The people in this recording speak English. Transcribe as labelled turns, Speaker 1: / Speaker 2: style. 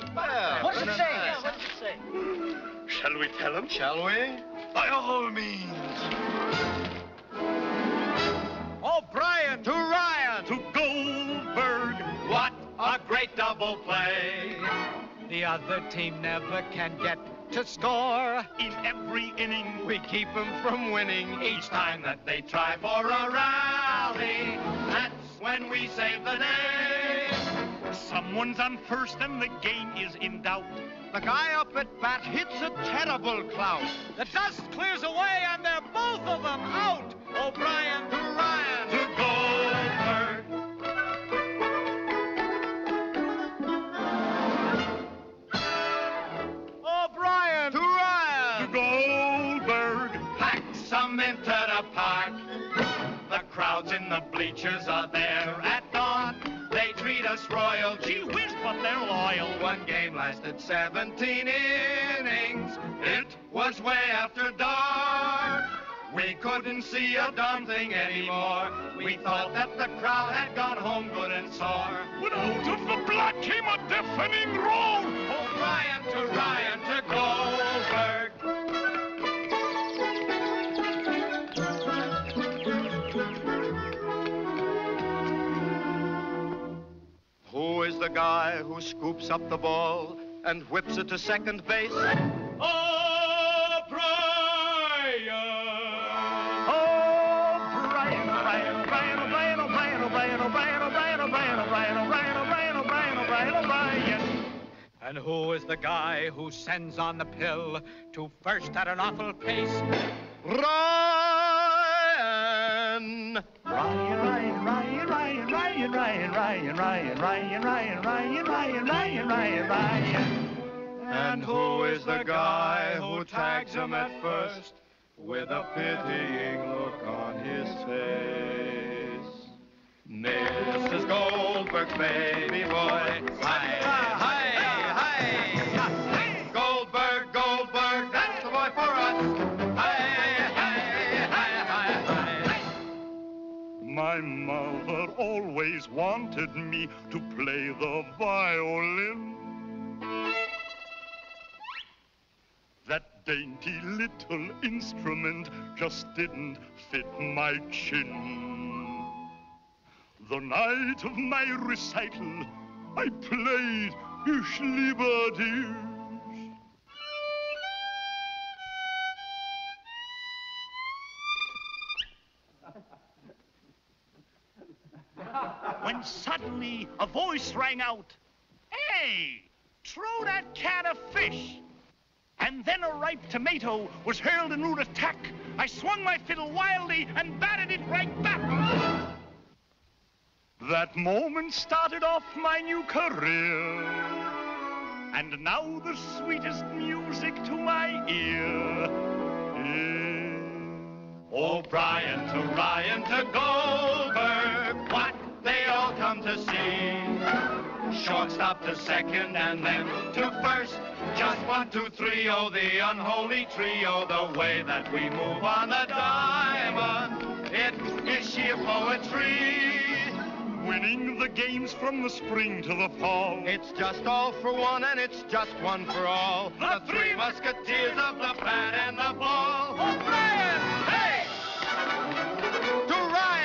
Speaker 1: say?
Speaker 2: Well,
Speaker 3: What's it say?
Speaker 2: nice.
Speaker 3: Yeah, what's it say?
Speaker 1: Shall we tell him?
Speaker 2: Shall we?
Speaker 1: By all means.
Speaker 2: Oh, O'Brien to Ryan.
Speaker 1: To Goldberg.
Speaker 2: What a great double play.
Speaker 4: The other team never can get to score.
Speaker 1: In every inning.
Speaker 2: We keep them from winning each time that they try for a rally. That's when we save the day.
Speaker 1: Someone's on first and the game is in doubt.
Speaker 2: The guy up at bat hits a terrible clout.
Speaker 4: The dust clears away and they're both of them out. O'Brien
Speaker 2: To Ryan.
Speaker 1: To Goldberg.
Speaker 4: O'Brien.
Speaker 2: To Ryan.
Speaker 1: to Goldberg.
Speaker 2: Pack some into the park. The crowds in the bleachers are there at treat us royal.
Speaker 1: Gee whiz, but they're loyal.
Speaker 2: One game lasted 17 innings. It was way after dark. We couldn't see a darn thing anymore. We thought that the crowd had gone home good and sore.
Speaker 1: When out of the black came a deafening roar.
Speaker 2: Oh, O'Brien to Ryan to. the guy who scoops up the ball and whips it to second base?
Speaker 1: O'Brien!
Speaker 4: Oh, O'Brien! And who is the guy who sends on the pill to first at an awful pace?
Speaker 2: Ryan!
Speaker 4: Ryan, Ryan, Ryan, Ryan, Ryan, Ryan, Ryan, Ryan, Ryan, Ryan, Ryan, Ryan, Ryan.
Speaker 2: And who is the guy who tags him at first with a pitying look on his face? Mrs. Goldberg's baby boy. Hi, hi, hi. Goldberg, Goldberg, that's the boy for us. Hi, hi, hi, hi, hi.
Speaker 1: My mother always wanted me to play the violin. That dainty little instrument just didn't fit my chin. The night of my recital, I played Ich liebe dich. When suddenly a voice rang out, Hey, throw that can of fish. And then a ripe tomato was hurled in rude attack. I swung my fiddle wildly and batted it right back. That moment started off my new career. And now the sweetest music to my ear is oh,
Speaker 2: O'Brien to Ryan shortstop to second and then to first. Just one, two, three, oh, the unholy trio, the way that we move on the diamond. It is sheer poetry.
Speaker 1: Winning the games from the spring to the fall.
Speaker 2: It's just all for one and it's just one for all.
Speaker 1: The,
Speaker 2: the three, three musketeers of the bat and the ball.
Speaker 4: Oh, playing? Hey! To ride!